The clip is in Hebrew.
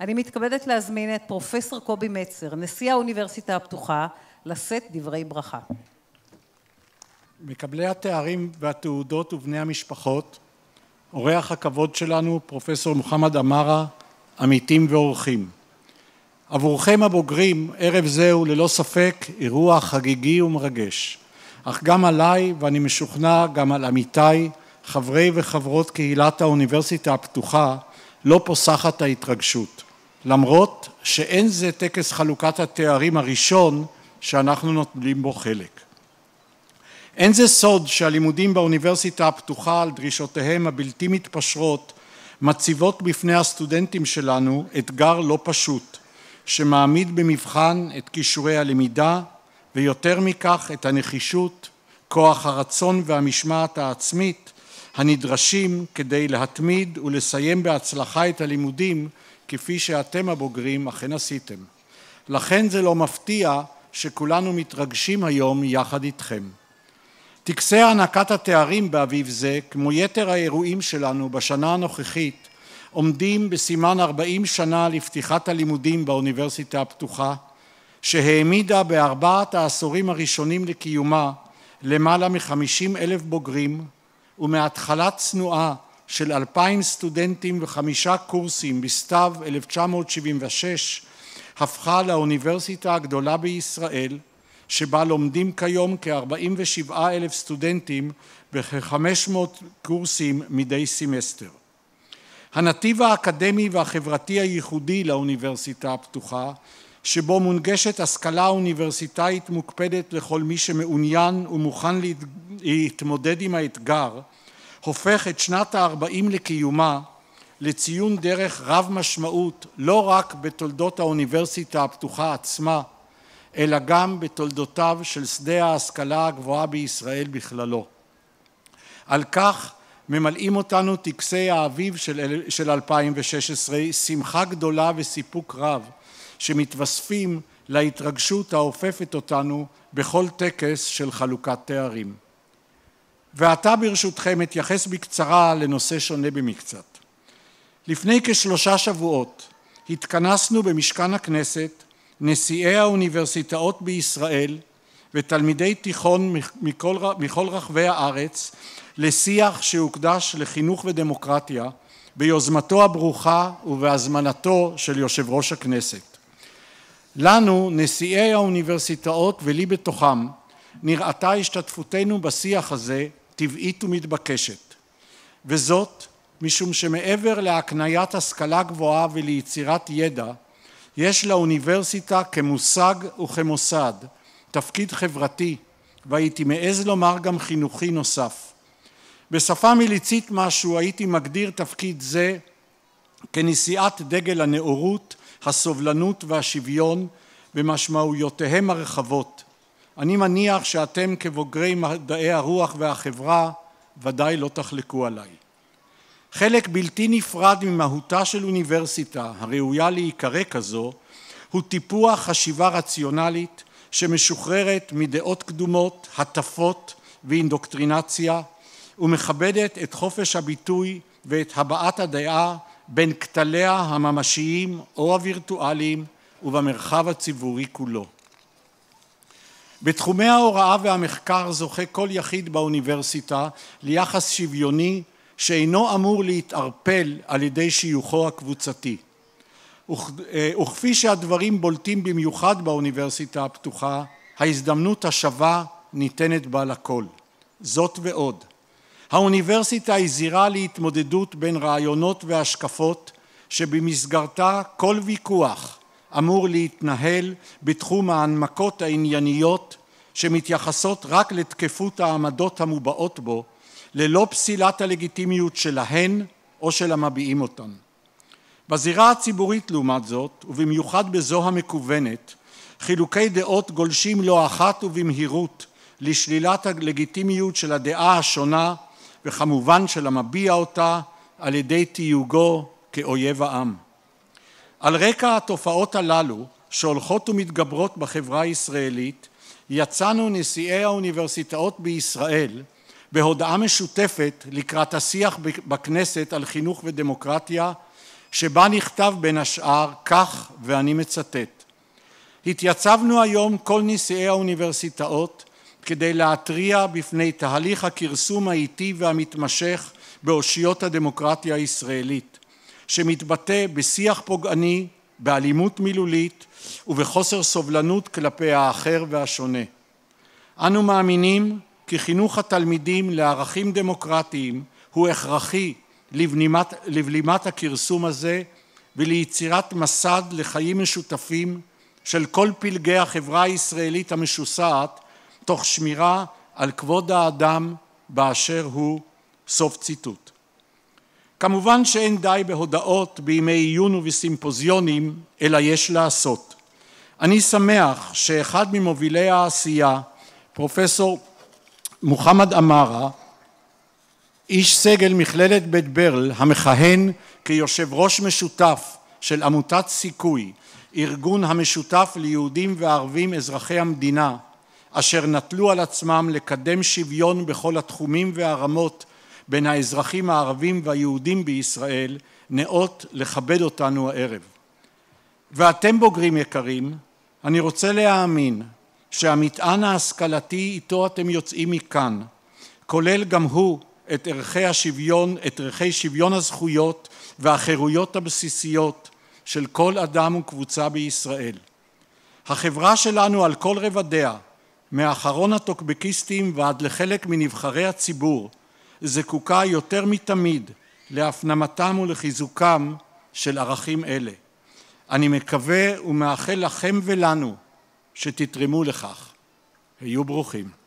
אני מתכבדת להזמין את פרופסור קובי מצר, נשיא האוניברסיטה הפתוחה, לשאת דברי ברכה. מקבלי התארים והתעודות ובני המשפחות, אורח הכבוד שלנו, פרופסור מוחמד עמארה, עמיתים ואורחים. עבורכם הבוגרים, ערב זה הוא ללא ספק אירוע חגיגי ומרגש, אך גם עליי, ואני משוכנע גם על עמיתיי, חברי וחברות קהילת האוניברסיטה הפתוחה, לא פוסחת ההתרגשות, למרות שאין זה טקס חלוקת התארים הראשון שאנחנו נוטלים בו חלק. אין זה סוד שהלימודים באוניברסיטה הפתוחה על דרישותיהם הבלתי מתפשרות מציבות בפני הסטודנטים שלנו אתגר לא פשוט שמעמיד במבחן את כישורי הלמידה ויותר מכך את הנחישות, כוח הרצון והמשמעת העצמית הנדרשים כדי להתמיד ולסיים בהצלחה את הלימודים כפי שאתם הבוגרים אכן עשיתם. לכן זה לא מפתיע שכולנו מתרגשים היום יחד איתכם. טקסי הענקת התארים באביב זה, כמו יתר האירועים שלנו בשנה הנוכחית, עומדים בסימן 40 שנה לפתיחת הלימודים באוניברסיטה הפתוחה, שהעמידה בארבעת העשורים הראשונים לקיומה למעלה מחמישים אלף בוגרים, ומהתחלה צנועה של אלפיים סטודנטים וחמישה קורסים בסתיו 1976, הפכה לאוניברסיטה הגדולה בישראל, שבה לומדים כיום כ-47 אלף סטודנטים וכ-500 קורסים מדי סמסטר. הנתיב האקדמי והחברתי הייחודי לאוניברסיטה הפתוחה, שבו מונגשת השכלה אוניברסיטאית מוקפדת לכל מי שמעוניין ומוכן להתמודד עם האתגר, הופך את שנת הארבעים לקיומה לציון דרך רב משמעות לא רק בתולדות האוניברסיטה הפתוחה עצמה, אלא גם בתולדותיו של שדה ההשכלה הגבוהה בישראל בכללו. על כך ממלאים אותנו טקסי האביב של, של 2016 שמחה גדולה וסיפוק רב שמתווספים להתרגשות האופפת אותנו בכל טקס של חלוקת תארים. ועתה ברשותכם אתייחס בקצרה לנושא שונה במקצת. לפני כשלושה שבועות התכנסנו במשכן הכנסת נשיאי האוניברסיטאות בישראל ותלמידי תיכון מכל, מכל רחבי הארץ לשיח שהוקדש לחינוך ודמוקרטיה ביוזמתו הברוכה ובהזמנתו של יושב ראש הכנסת. לנו, נשיאי האוניברסיטאות ולי בתוכם, נראתה השתתפותנו בשיח הזה טבעית ומתבקשת, וזאת משום שמעבר להקניית השכלה גבוהה וליצירת ידע, יש לאוניברסיטה כמושג וכמוסד תפקיד חברתי, והייתי מעז לומר גם חינוכי נוסף. בשפה מליצית משהו הייתי מגדיר תפקיד זה כנשיאת דגל הנאורות, הסובלנות והשוויון במשמעויותיהם הרחבות. אני מניח שאתם כבוגרי מדעי הרוח והחברה ודאי לא תחלקו עליי. חלק בלתי נפרד ממהותה של אוניברסיטה הראויה להיקרא כזו הוא טיפוח חשיבה רציונלית שמשוחררת מדעות קדומות, הטפות ואינדוקטרינציה ומכבדת את חופש הביטוי ואת הבעת הדעה בין כתליה הממשיים או הווירטואליים ובמרחב הציבורי כולו. בתחומי ההוראה והמחקר זוכה כל יחיד באוניברסיטה ליחס שוויוני שאינו אמור להתערפל על ידי שיוכו הקבוצתי. וכפי שהדברים בולטים במיוחד באוניברסיטה הפתוחה, ההזדמנות השווה ניתנת בה לכל. זאת ועוד, האוניברסיטה היא זירה להתמודדות בין רעיונות והשקפות שבמסגרתה כל ויכוח אמור להתנהל בתחום ההנמקות הענייניות שמתייחסות רק לתקפות העמדות המובעות בו ללא פסילת הלגיטימיות שלהן או של המביעים אותן. בזירה הציבורית לעומת זאת, ובמיוחד בזו המקוונת, חילוקי דעות גולשים לא אחת ובמהירות לשלילת הלגיטימיות של הדעה השונה וכמובן של המביע אותה על ידי תיוגו כאויב העם. על רקע התופעות הללו שהולכות ומתגברות בחברה הישראלית יצאנו נשיאי האוניברסיטאות בישראל בהודעה משותפת לקראת השיח בכנסת על חינוך ודמוקרטיה שבה נכתב בין השאר כך, ואני מצטט: התייצבנו היום כל נשיאי האוניברסיטאות כדי להתריע בפני תהליך הכרסום האיטי והמתמשך באושיות הדמוקרטיה הישראלית, שמתבטא בשיח פוגעני, באלימות מילולית ובחוסר סובלנות כלפי האחר והשונה. אנו מאמינים כי חינוך התלמידים לערכים דמוקרטיים הוא הכרחי לבלימת, לבלימת הכרסום הזה וליצירת מסד לחיים משותפים של כל פלגי החברה הישראלית המשוסעת תוך שמירה על כבוד האדם באשר הוא סוף ציטוט. כמובן שאין די בהודעות בימי עיון ובסימפוזיונים אלא יש לעשות. אני שמח שאחד ממובילי העשייה פרופסור מוחמד עמארה איש סגל מכללת בית ברל המכהן כיושב ראש משותף של עמותת סיכוי ארגון המשותף ליהודים וערבים אזרחי המדינה אשר נטלו על עצמם לקדם שוויון בכל התחומים והרמות בין האזרחים הערבים והיהודים בישראל נאות לכבד אותנו הערב. ואתם בוגרים יקרים, אני רוצה להאמין שהמטען ההשכלתי איתו אתם יוצאים מכאן כולל גם הוא את ערכי השוויון, את ערכי שוויון הזכויות והחירויות הבסיסיות של כל אדם וקבוצה בישראל. החברה שלנו על כל רבדיה, מאחרון הטוקבקיסטים ועד לחלק מנבחרי הציבור, זקוקה יותר מתמיד להפנמתם ולחיזוקם של ערכים אלה. אני מקווה ומאחל לכם ולנו שתתרמו לכך. היו ברוכים.